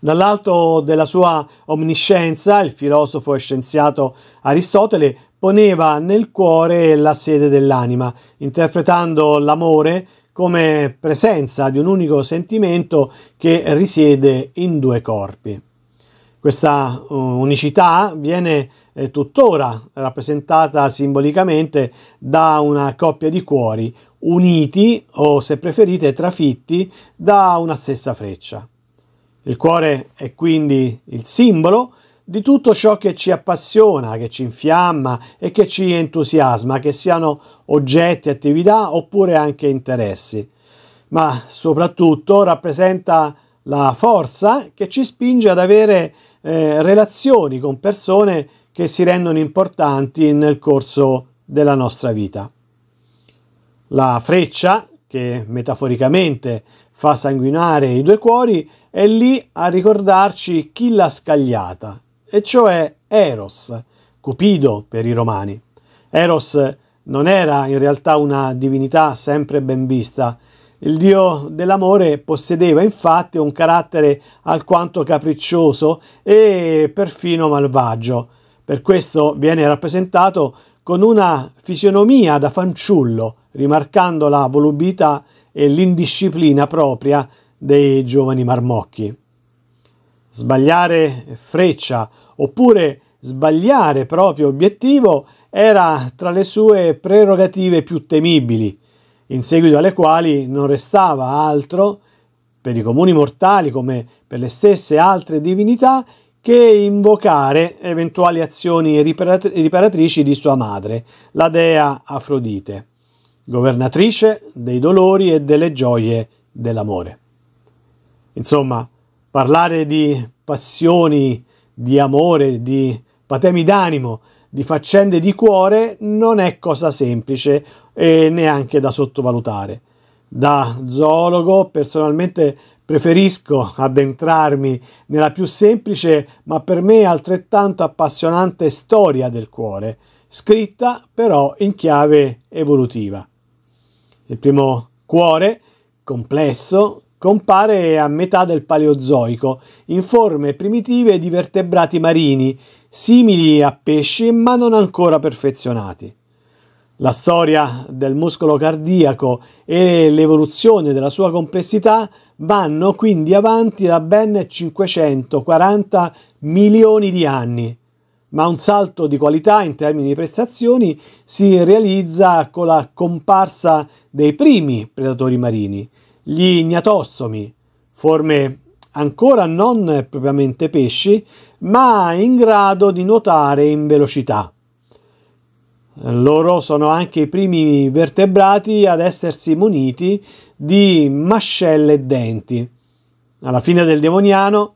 Dall'alto della sua omniscienza, il filosofo e scienziato Aristotele poneva nel cuore la sede dell'anima, interpretando l'amore come presenza di un unico sentimento che risiede in due corpi. Questa uh, unicità viene eh, tuttora rappresentata simbolicamente da una coppia di cuori uniti o, se preferite, trafitti da una stessa freccia. Il cuore è quindi il simbolo di tutto ciò che ci appassiona, che ci infiamma e che ci entusiasma, che siano oggetti, attività oppure anche interessi, ma soprattutto rappresenta la forza che ci spinge ad avere eh, relazioni con persone che si rendono importanti nel corso della nostra vita. La freccia, che metaforicamente fa sanguinare i due cuori, è lì a ricordarci chi l'ha scagliata, e cioè Eros, Cupido per i romani. Eros non era in realtà una divinità sempre ben vista. Il dio dell'amore possedeva infatti un carattere alquanto capriccioso e perfino malvagio. Per questo viene rappresentato con una fisionomia da fanciullo, rimarcando la volubilità e l'indisciplina propria dei giovani marmocchi. Sbagliare freccia oppure sbagliare proprio obiettivo era tra le sue prerogative più temibili, in seguito alle quali non restava altro, per i comuni mortali come per le stesse altre divinità, che invocare eventuali azioni riparatrici di sua madre, la dea Afrodite, governatrice dei dolori e delle gioie dell'amore. Insomma, parlare di passioni, di amore, di patemi d'animo, di faccende di cuore non è cosa semplice e neanche da sottovalutare. Da zoologo personalmente preferisco addentrarmi nella più semplice ma per me altrettanto appassionante storia del cuore, scritta però in chiave evolutiva. Il primo cuore, complesso, compare a metà del Paleozoico, in forme primitive di vertebrati marini, simili a pesci ma non ancora perfezionati. La storia del muscolo cardiaco e l'evoluzione della sua complessità vanno quindi avanti da ben 540 milioni di anni, ma un salto di qualità in termini di prestazioni si realizza con la comparsa dei primi predatori marini, gli ignatossomi, forme ancora non propriamente pesci, ma in grado di nuotare in velocità. Loro sono anche i primi vertebrati ad essersi muniti di mascelle e denti. Alla fine del Devoniano,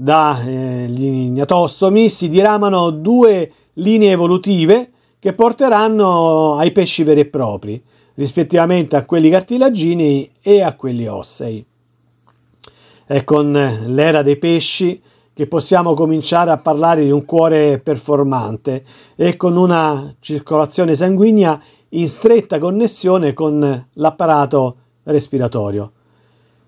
dagli eh, ignatostomi si diramano due linee evolutive che porteranno ai pesci veri e propri rispettivamente a quelli cartilagini e a quelli ossei. È con l'era dei pesci che possiamo cominciare a parlare di un cuore performante e con una circolazione sanguigna in stretta connessione con l'apparato respiratorio.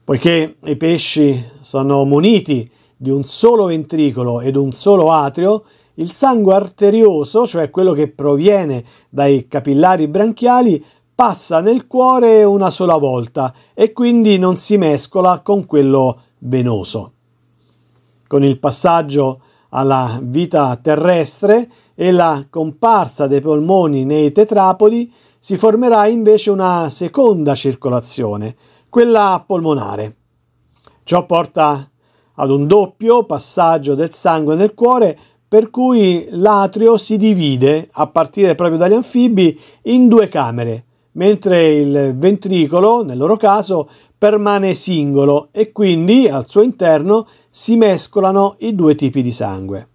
Poiché i pesci sono muniti di un solo ventricolo ed un solo atrio, il sangue arterioso, cioè quello che proviene dai capillari branchiali, passa nel cuore una sola volta e quindi non si mescola con quello venoso. Con il passaggio alla vita terrestre e la comparsa dei polmoni nei tetrapodi si formerà invece una seconda circolazione, quella polmonare. Ciò porta ad un doppio passaggio del sangue nel cuore per cui l'atrio si divide a partire proprio dagli anfibi in due camere, mentre il ventricolo, nel loro caso, permane singolo e quindi al suo interno si mescolano i due tipi di sangue.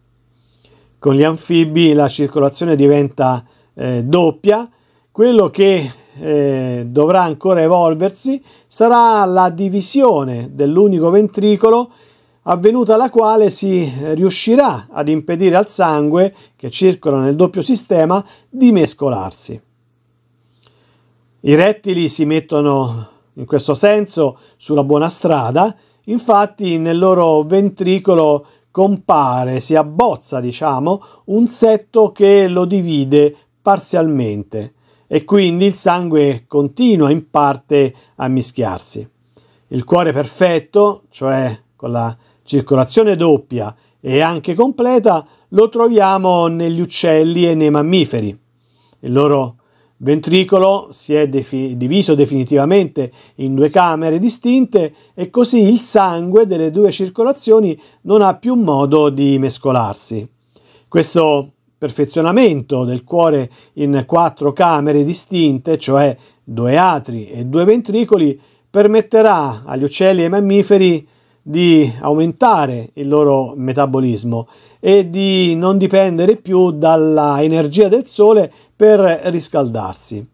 Con gli anfibi la circolazione diventa eh, doppia, quello che eh, dovrà ancora evolversi sarà la divisione dell'unico ventricolo avvenuta la quale si riuscirà ad impedire al sangue che circola nel doppio sistema di mescolarsi. I rettili si mettono in questo senso sulla buona strada, infatti nel loro ventricolo compare, si abbozza, diciamo, un setto che lo divide parzialmente e quindi il sangue continua in parte a mischiarsi. Il cuore perfetto, cioè con la circolazione doppia e anche completa, lo troviamo negli uccelli e nei mammiferi. Il loro ventricolo si è defi- diviso definitivamente in due camere distinte e così il sangue delle due circolazioni non ha più modo di mescolarsi. Questo perfezionamento del cuore in quattro camere distinte, cioè due atri e due ventricoli, permetterà agli uccelli e ai mammiferi di aumentare il loro metabolismo e di non dipendere più dalla energia del sole per riscaldarsi.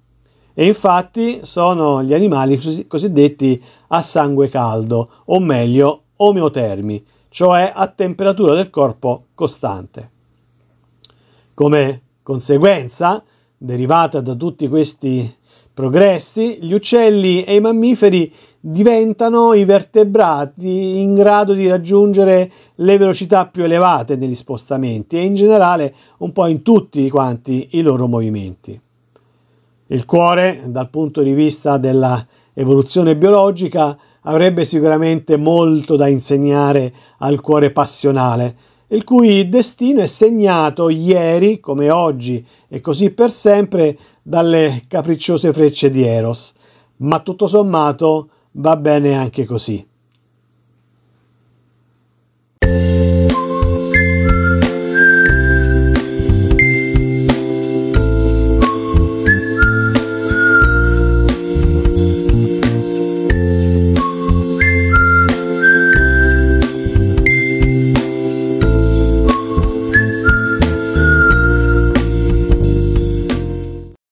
E infatti sono gli animali cosiddetti a sangue caldo, o meglio omeotermi, cioè a temperatura del corpo costante. Come conseguenza, derivata da tutti questi progressi, gli uccelli e i mammiferi diventano i vertebrati in grado di raggiungere le velocità più elevate negli spostamenti e in generale un po' in tutti quanti i loro movimenti. Il cuore, dal punto di vista della evoluzione biologica, avrebbe sicuramente molto da insegnare al cuore passionale, il cui destino è segnato ieri come oggi e così per sempre dalle capricciose frecce di Eros, ma tutto sommato va bene anche così.